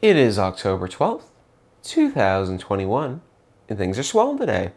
It is October 12th, 2021, and things are swollen today.